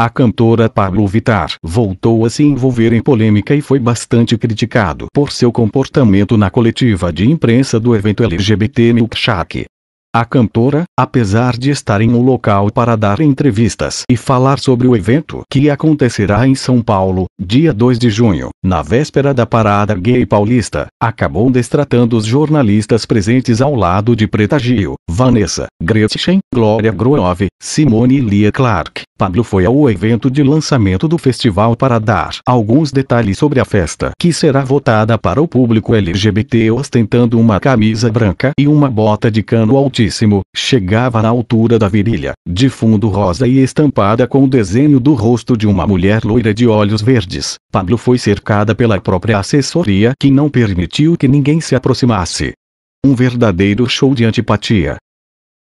A cantora Pablo Vittar voltou a se envolver em polêmica e foi bastante criticado por seu comportamento na coletiva de imprensa do evento LGBT Milkshake. A cantora, apesar de estar em um local para dar entrevistas e falar sobre o evento que acontecerá em São Paulo, dia 2 de junho, na véspera da parada gay paulista, acabou destratando os jornalistas presentes ao lado de Preta Gil, Vanessa, Gretchen, Glória Groove, Simone e Lia Clark. Pablo foi ao evento de lançamento do festival para dar alguns detalhes sobre a festa que será votada para o público LGBT ostentando uma camisa branca e uma bota de cano altíssimo, chegava na altura da virilha, de fundo rosa e estampada com o desenho do rosto de uma mulher loira de olhos verdes. Pablo foi cercada pela própria assessoria que não permitiu que ninguém se aproximasse. Um verdadeiro show de antipatia.